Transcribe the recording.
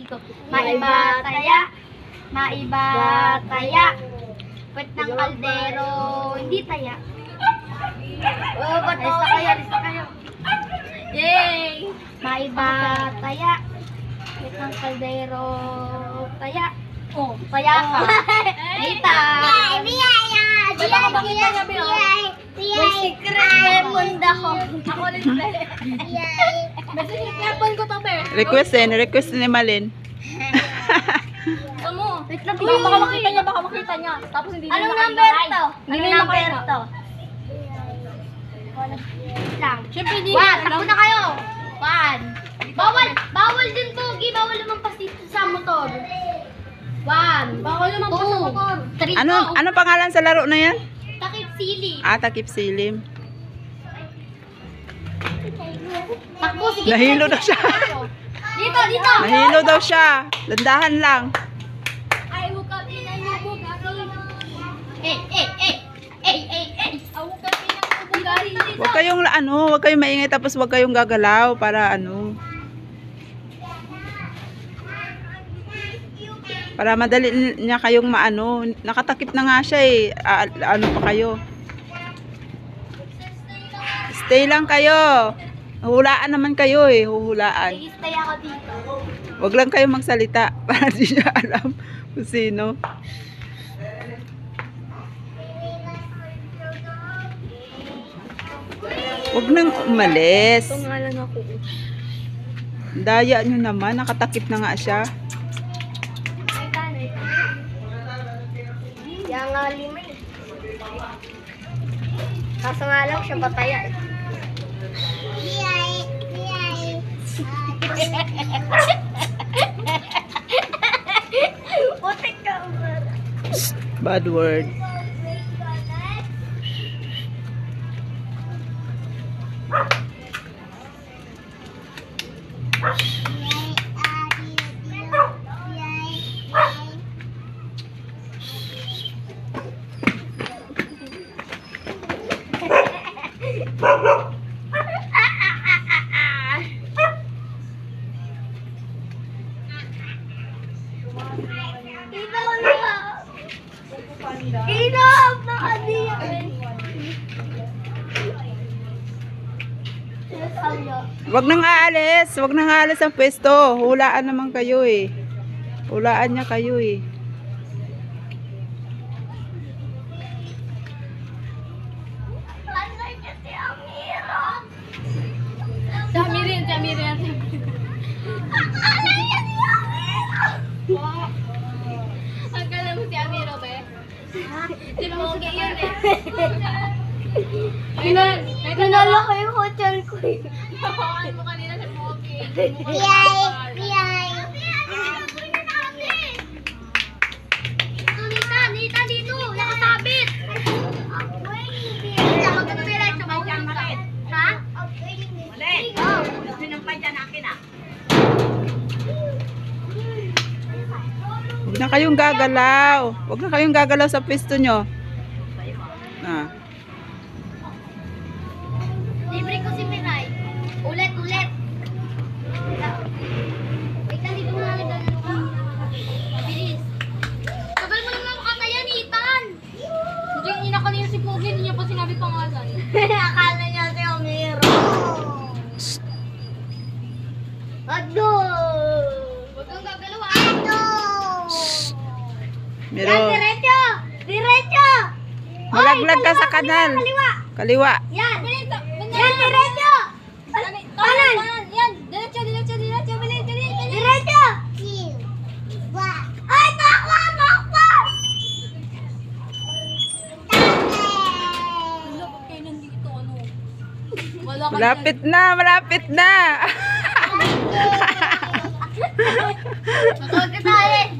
iko. Maiba taya. Maiba taya. Pwet ng kaldero. Hindi taya. Oh, ba't Lista kayo, lista kayo. Yay! Maiba taya. Pwet ng kaldero. Taya. Oh, taya ka. Nita. Biyaya! Makita niya, Bill? May secret weapon ako. Ako rin May secret weapon ko to, Bear. Request eh, request ni Malin. Ito mo. Wait lang, baka makita niya, baka makita niya. Tapos hindi Anong niya number makain. to? Hindi Anong niya number to? Lang. Siyempre, hindi One, niya takbo alam. na kayo. One. Bawal, bawal din Pogi. Bawal lumampas dito sa motor. One. Bawal naman po sa motor. Three. Ano, go. ano pangalan sa laro na yan? Takip sili. Ah, takip silim. Takbo, sige. Nahilo daw siya. Dito, dito. Nahilo daw siya. Dandahan lang. Ay, wukap ina niyo po, gari. Eh, eh, eh. Eh, eh, eh. Ah, wukap ina niyo po, gari. Huwag kayong ano, huwag kayong maingay tapos huwag kayong gagalaw para ano. Para madali niya kayong maano. Nakatakip na nga siya eh. Ah, ano pa kayo? Stay lang kayo. Hulaan naman kayo eh. Huhulaan. Sige, stay ako dito. Huwag lang kayo magsalita para di niya alam kung sino. Huwag nang umalis. nga lang ako. Daya nyo naman, nakatakip na nga siya. Yan nga lima eh. Kaso nga lang siya bataya eh. Bad word. Huwag nang aalis. Huwag nang aalis ang pwesto. Hulaan naman kayo eh. Hulaan niya kayo eh. Si Amirin, si Amirin. Akala mo si Amiro, be? Si Pogi yun eh. Ayun, Pinala ko yung hotel ko eh. Napakaan mo kanina si Pogi. Biyay, biyay. Nita, Nita dito, nakasabit. Dyan ka. Ha? Mali. Oh. Sinampay dyan akin ah. Huwag na kayong gagalaw. Huwag na kayong gagalaw sa pwesto nyo. Ah. Si Pogi, hindi niya pa sinabi pangalan. Akala niya si Omiro. Ado! Huwag kang gagalaw. Ado! Yan, Pero diretso! Diretso! malaglag ka sa kanal. Kaliwa! Kaliwa. Yan! Yan, diretso! Kanan! Kanan! Kanan! Yan! Diretso, diretso, diretso! Bilis, bilis, bilis! Diretso! Ay, takwa! Takwa! Wala, ba't kayo nandito? Ano? Wala ka Malapit na, malapit na. Ka tayo!